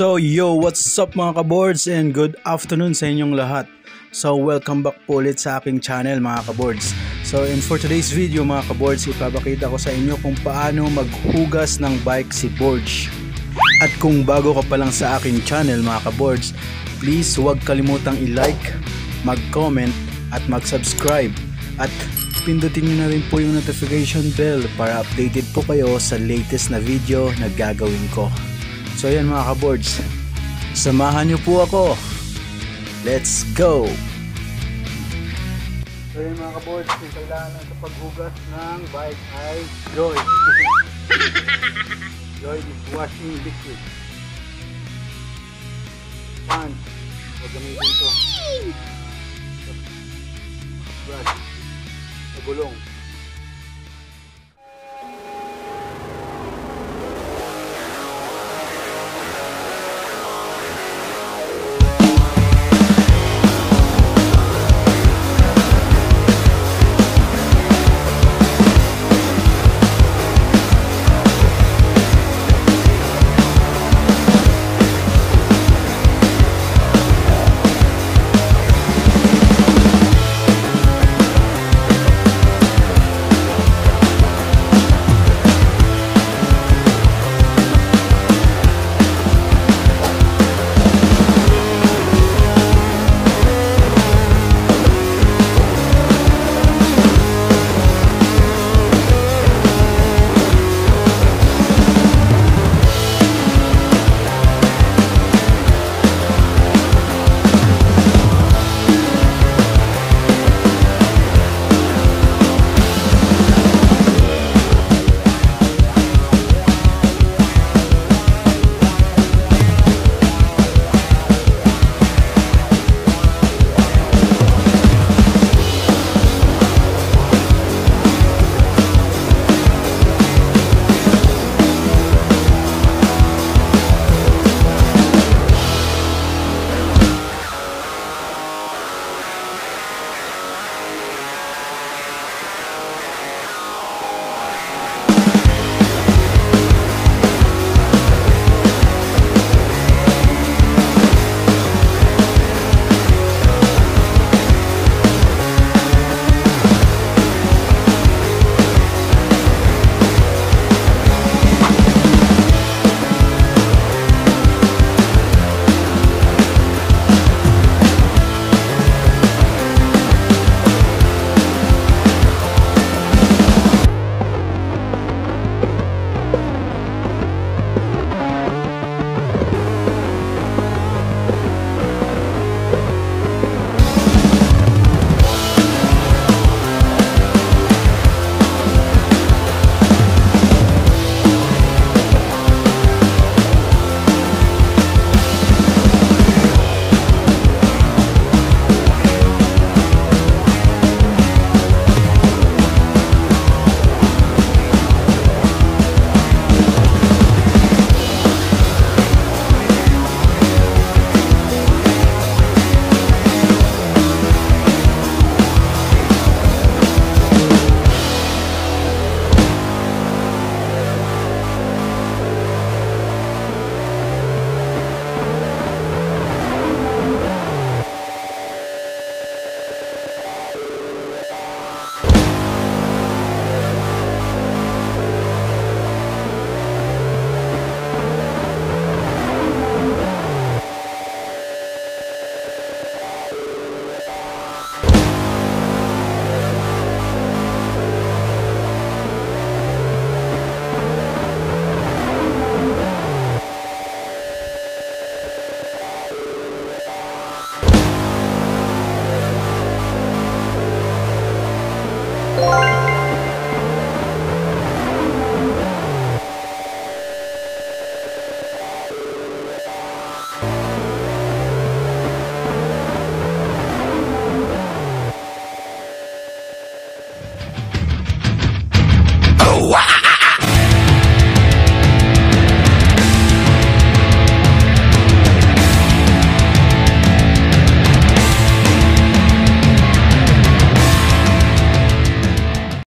So yo, what's up mga kaboards and good afternoon sa inyong lahat. So welcome back po ulit sa aking channel mga kaboards. So and for today's video mga kaboards, ipapakita ko sa inyo kung paano maghugas ng bike si Borge. At kung bago ka pa lang sa aking channel mga kaboards, please huwag kalimutang i-like, mag-comment at mag-subscribe. At pindutin nyo na rin po yung notification bell para updated po kayo sa latest na video na gagawin ko. So yan mga kaboards, samahan nyo po ako. Let's go! So yan mga kaboards, yung kailangan sa paghugas ng bike ay Joy. Joy dishwashing liquid. Pan. Huwag gamitin to. Brush. Sa.